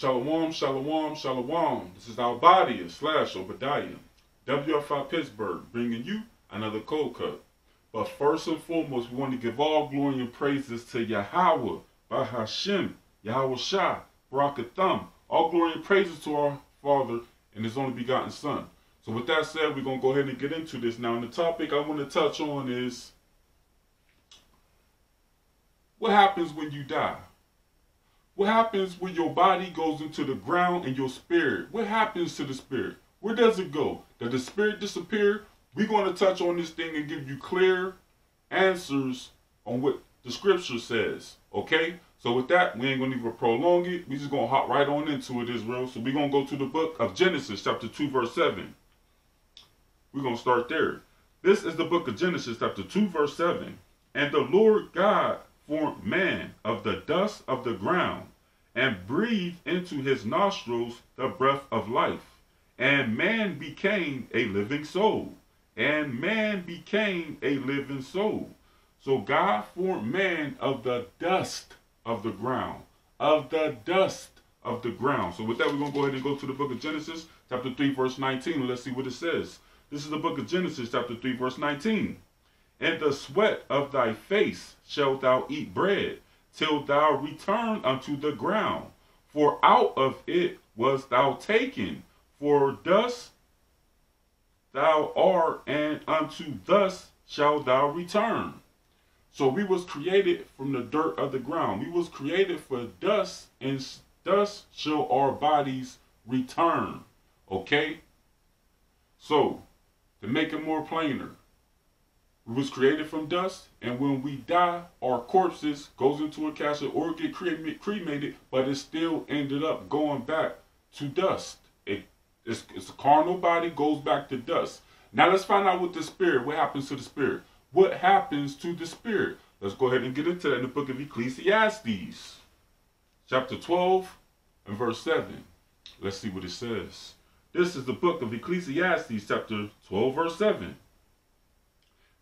Shalom, shalom, shalom. This is our Albadia slash Obadiah. WFI Pittsburgh bringing you another cold cut. But first and foremost, we want to give all glory and praises to Yahweh, Bahashim, Yahweh Shah, Barakatham. All glory and praises to our Father and His only begotten Son. So with that said, we're going to go ahead and get into this. Now, and the topic I want to touch on is what happens when you die? What happens when your body goes into the ground and your spirit? What happens to the spirit? Where does it go? Does the spirit disappear? We're going to touch on this thing and give you clear answers on what the scripture says. Okay? So with that, we ain't going to even prolong it. we just going to hop right on into it, Israel. So we're going to go to the book of Genesis, chapter 2, verse 7. We're going to start there. This is the book of Genesis, chapter 2, verse 7. And the Lord God formed man of the dust of the ground and breathed into his nostrils the breath of life. And man became a living soul. And man became a living soul. So God formed man of the dust of the ground. Of the dust of the ground. So with that, we're going to go ahead and go to the book of Genesis, chapter 3, verse 19. Let's see what it says. This is the book of Genesis, chapter 3, verse 19. In the sweat of thy face shalt thou eat bread, till thou return unto the ground. For out of it was thou taken, for thus thou art, and unto thus shalt thou return. So we was created from the dirt of the ground. We was created for dust, and thus shall our bodies return. Okay? So, to make it more plainer, was created from dust, and when we die, our corpses goes into a casket or get cremated, but it still ended up going back to dust. It, it's, it's a carnal body, goes back to dust. Now let's find out what the spirit, what happens to the spirit. What happens to the spirit? Let's go ahead and get into that in the book of Ecclesiastes, chapter 12 and verse 7. Let's see what it says. This is the book of Ecclesiastes, chapter 12, verse 7.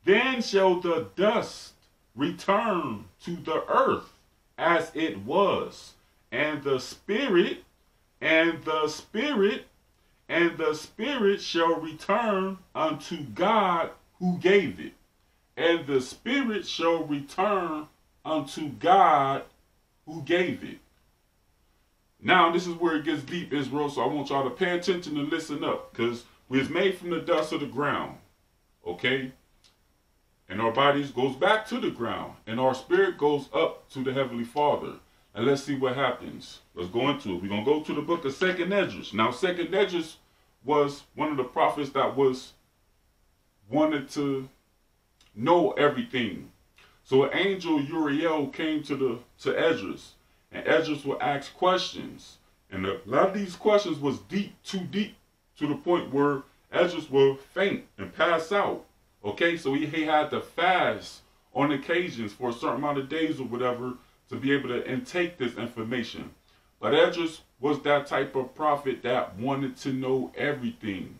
Then shall the dust return to the earth as it was, and the spirit, and the spirit, and the spirit shall return unto God who gave it, and the spirit shall return unto God who gave it. Now, this is where it gets deep, Israel, so I want y'all to pay attention and listen up, because we was made from the dust of the ground, okay? And our bodies goes back to the ground and our spirit goes up to the heavenly father. And let's see what happens. Let's go into it. We're going to go to the book of second Esdras now second Esdras was one of the prophets that was wanted to know everything. So an angel uriel came to the to Esdras and Esdras would ask questions. And a lot of these questions was deep too deep to the point where Esdras would faint and pass out Okay, so he, he had to fast on occasions for a certain amount of days or whatever to be able to intake this information. But Esdras was that type of prophet that wanted to know everything.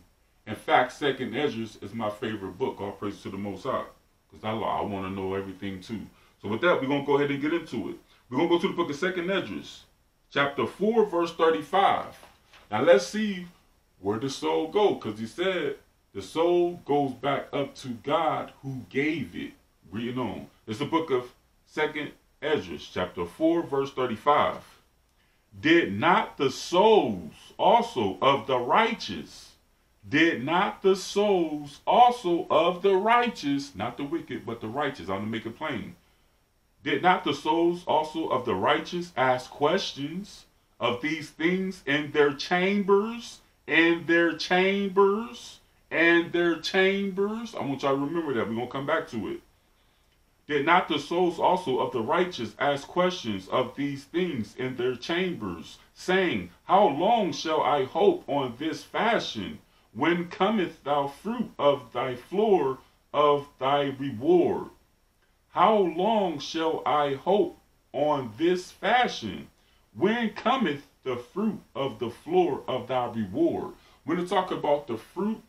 In fact, Second Esdras is my favorite book. All praise to the Most High, because I, I want to know everything too. So with that, we're gonna go ahead and get into it. We're gonna go to the book of Second Esdras, chapter four, verse thirty-five. Now let's see where the soul go, because he said the soul goes back up to God who gave it. Reading on. It's the book of Second Esdras, chapter 4, verse 35. Did not the souls also of the righteous, did not the souls also of the righteous, not the wicked, but the righteous, I'm going to make it plain. Did not the souls also of the righteous ask questions of these things in their chambers, in their chambers? And their chambers. I want y'all to remember that. We're going to come back to it. Did not the souls also of the righteous ask questions of these things in their chambers, saying, How long shall I hope on this fashion? When cometh thou fruit of thy floor of thy reward? How long shall I hope on this fashion? When cometh the fruit of the floor of thy reward? When we talk about the fruit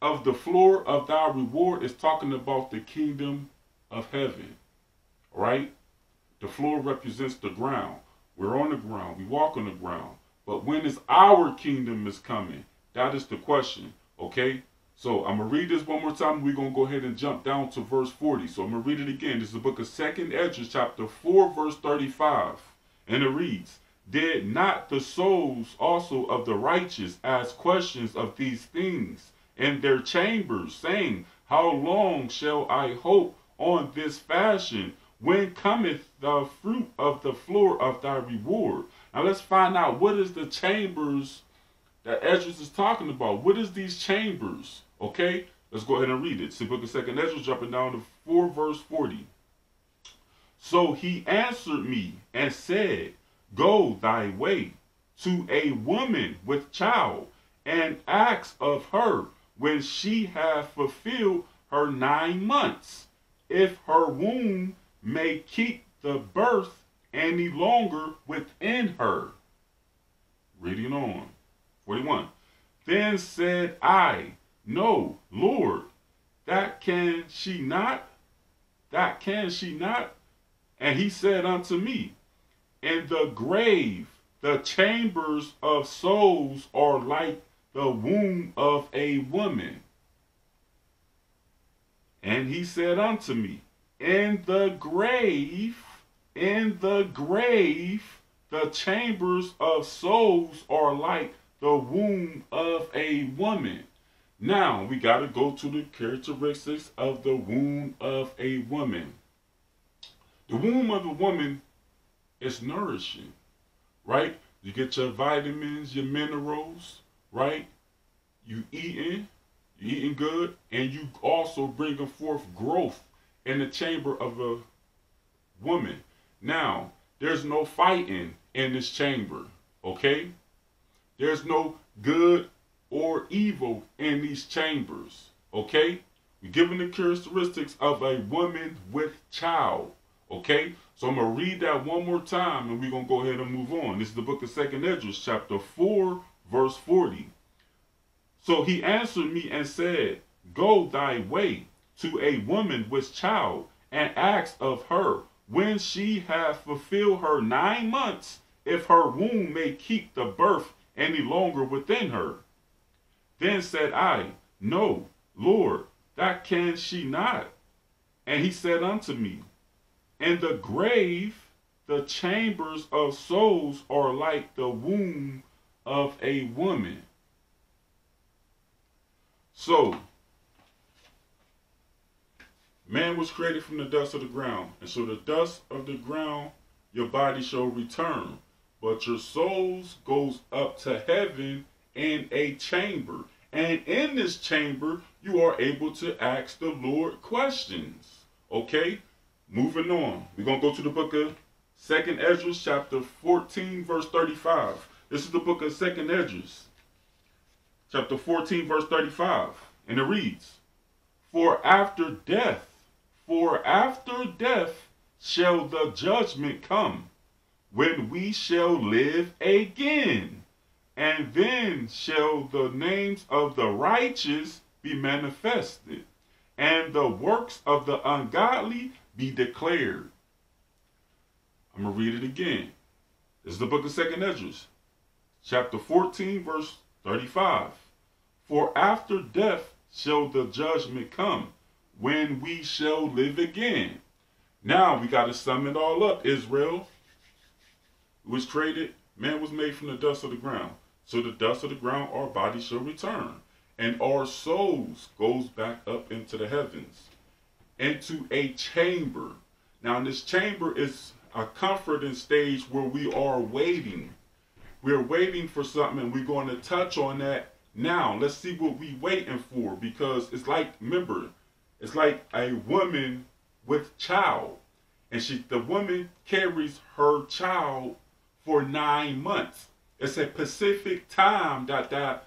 of the floor of thy reward is talking about the kingdom of heaven, right? The floor represents the ground. We're on the ground. We walk on the ground. But when is our kingdom is coming? That is the question. Okay? So I'm gonna read this one more time. We're gonna go ahead and jump down to verse 40. So I'm gonna read it again. This is the book of Second Esdras, chapter 4, verse 35. And it reads, Did not the souls also of the righteous ask questions of these things in their chambers, saying, How long shall I hope on this fashion? When cometh the fruit of the floor of thy reward? Now let's find out what is the chambers that Esdras is talking about. What is these chambers? Okay, let's go ahead and read it. The book of Second Ezra, jumping down to 4 verse 40. So he answered me and said, Go thy way to a woman with child, and ask of her when she hath fulfilled her nine months, if her womb may keep the birth any longer within her. Reading on. 41. Then said I, no, Lord, that can she not, that can she not. And he said unto me, In the grave, the chambers of souls are like the womb of a woman. And he said unto me, In the grave, in the grave, the chambers of souls are like the womb of a woman. Now we got to go to the characteristics of the womb of a woman. The womb of a woman is nourishing, right? You get your vitamins, your minerals, right? You eating, you eating good, and you also bringing forth growth in the chamber of a woman. Now, there's no fighting in this chamber, okay? There's no good or evil in these chambers. Okay? We're given the characteristics of a woman with child. Okay? So I'm going to read that one more time and we're going to go ahead and move on. This is the book of Second Esdras, chapter 4, verse 40. So he answered me and said, Go thy way to a woman with child and ask of her when she hath fulfilled her nine months, if her womb may keep the birth any longer within her. Then said I, No, Lord, that can she not. And he said unto me, In the grave, the chambers of souls are like the womb of a woman. So, man was created from the dust of the ground. And so the dust of the ground, your body shall return. But your souls goes up to heaven in a chamber. And in this chamber, you are able to ask the Lord questions. Okay? Moving on. We're going to go to the book of Second Esdras, chapter 14, verse 35. This is the book of Second Esdras, chapter 14, verse 35. And it reads, For after death, for after death shall the judgment come, when we shall live again. And then shall the names of the righteous be manifested, and the works of the ungodly be declared. I'm going to read it again. This is the book of Second Esdras, chapter 14, verse 35. For after death shall the judgment come, when we shall live again. Now we got to sum it all up, Israel. Was created, man was made from the dust of the ground. So the dust of the ground, our body shall return. And our souls goes back up into the heavens, into a chamber. Now, in this chamber is a comforting stage where we are waiting. We're waiting for something, and we're going to touch on that now. Let's see what we waiting for, because it's like, remember, it's like a woman with child, and she, the woman carries her child for nine months. It's a specific time that that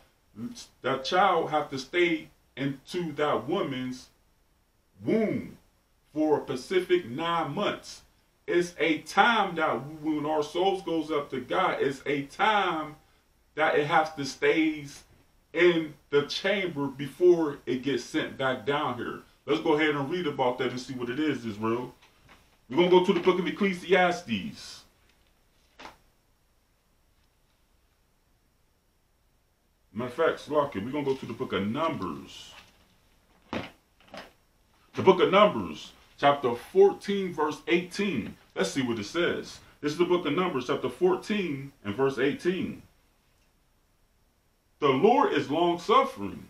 that child have to stay into that woman's womb for a specific nine months. It's a time that when our souls goes up to God, it's a time that it has to stays in the chamber before it gets sent back down here. Let's go ahead and read about that and see what it is, Israel. We're going to go to the book of Ecclesiastes. Matter of fact, Slocky, we're going to go to the book of Numbers. The book of Numbers, chapter 14, verse 18. Let's see what it says. This is the book of Numbers, chapter 14 and verse 18. The Lord is long suffering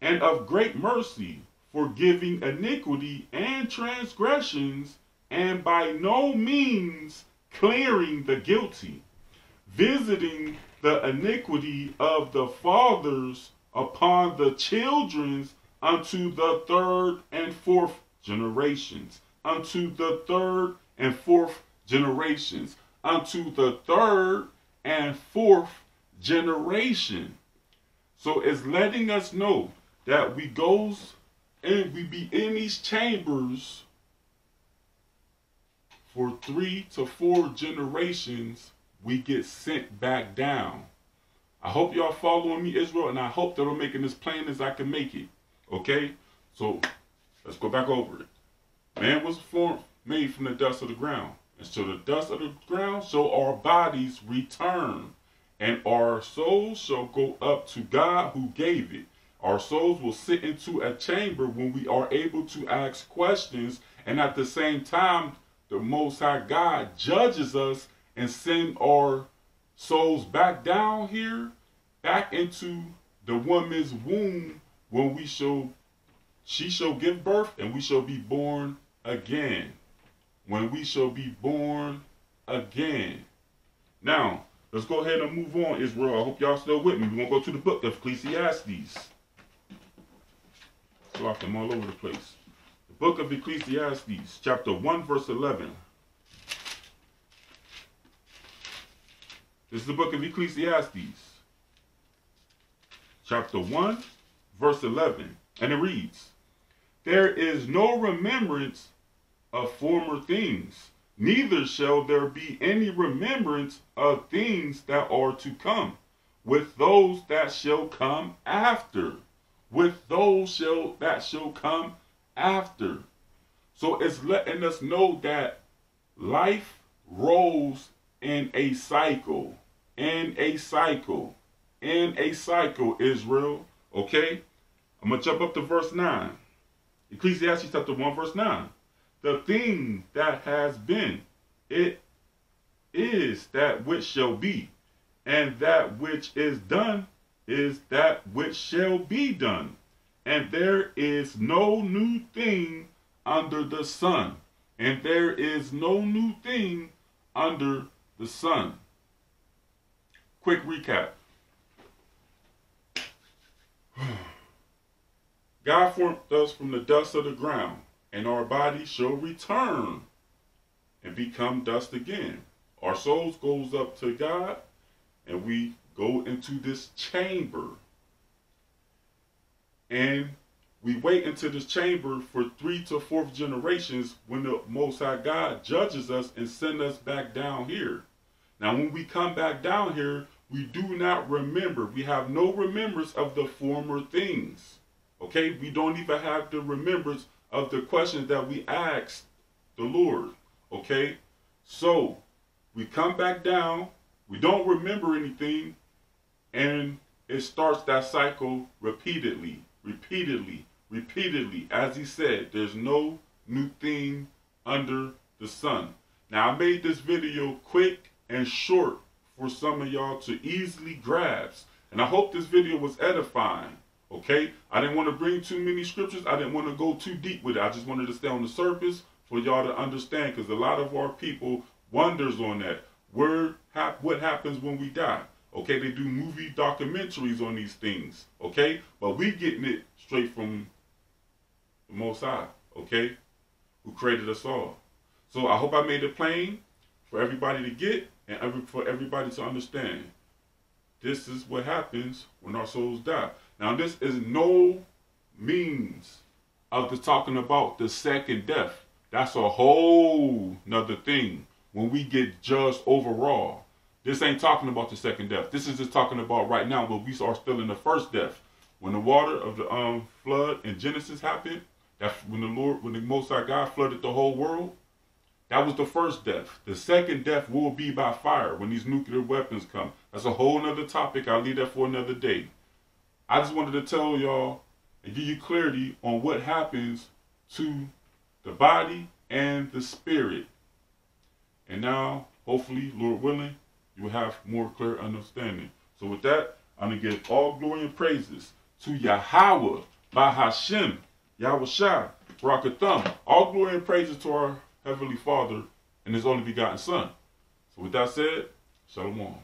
and of great mercy, forgiving iniquity and transgressions, and by no means clearing the guilty, visiting the iniquity of the fathers upon the children's unto the third and fourth generations, unto the third and fourth generations, unto the third and fourth generation. So it's letting us know that we goes and we be in these chambers for three to four generations, we get sent back down. I hope y'all following me, Israel, and I hope that I'm making this plain as I can make it. Okay? So let's go back over it. Man was formed, made from the dust of the ground. And so the dust of the ground shall our bodies return. And our souls shall go up to God who gave it. Our souls will sit into a chamber when we are able to ask questions. And at the same time, the Most High God judges us and send our souls back down here, back into the woman's womb when we shall, she shall give birth and we shall be born again. When we shall be born again. Now, let's go ahead and move on, Israel. I hope y'all still with me. We're going to go to the book of Ecclesiastes. So I'm all over the place. The book of Ecclesiastes, chapter 1, verse 11. This is the book of Ecclesiastes, chapter 1, verse 11. And it reads, There is no remembrance of former things, neither shall there be any remembrance of things that are to come, with those that shall come after. With those shall that shall come after. So it's letting us know that life rolls in a cycle in a cycle. In a cycle, Israel. Okay? I'm going to jump up to verse 9. Ecclesiastes chapter 1, verse 9. The thing that has been, it is that which shall be, and that which is done is that which shall be done. And there is no new thing under the sun. And there is no new thing under the sun. Quick recap. God formed us from the dust of the ground, and our bodies shall return and become dust again. Our souls goes up to God, and we go into this chamber. And we wait into this chamber for three to fourth generations when the Most High God judges us and send us back down here. Now, when we come back down here, we do not remember. We have no remembrance of the former things. Okay? We don't even have the remembrance of the questions that we asked the Lord. Okay? So, we come back down. We don't remember anything. And it starts that cycle repeatedly, repeatedly, repeatedly. As he said, there's no new thing under the sun. Now, I made this video quick and short for some of y'all to easily grasp. And I hope this video was edifying. Okay? I didn't want to bring too many scriptures. I didn't want to go too deep with it. I just wanted to stay on the surface for y'all to understand because a lot of our people wonders on that. Where hap what happens when we die? Okay, they do movie documentaries on these things. Okay? But we getting it straight from the Most High. Okay? Who created us all. So I hope I made it plain for everybody to get and every, for everybody to understand. This is what happens when our souls die. Now, this is no means of talking about the second death. That's a whole nother thing when we get judged overall. This ain't talking about the second death. This is just talking about right now when we are still in the first death. When the water of the um, flood in Genesis happened, that's when the Lord, when the Most High God flooded the whole world, That was the first death. The second death will be by fire when these nuclear weapons come. That's a whole nother topic. I'll leave that for another day. I just wanted to tell y'all and give you clarity on what happens to the body and the spirit. And now, hopefully, Lord willing, you will have more clear understanding. So with that, I'm going to give all glory and praises to Yahweh, by Hashem, Yahweh. All glory and praises to our Heavenly Father and His only begotten Son. So with that said, Shalom.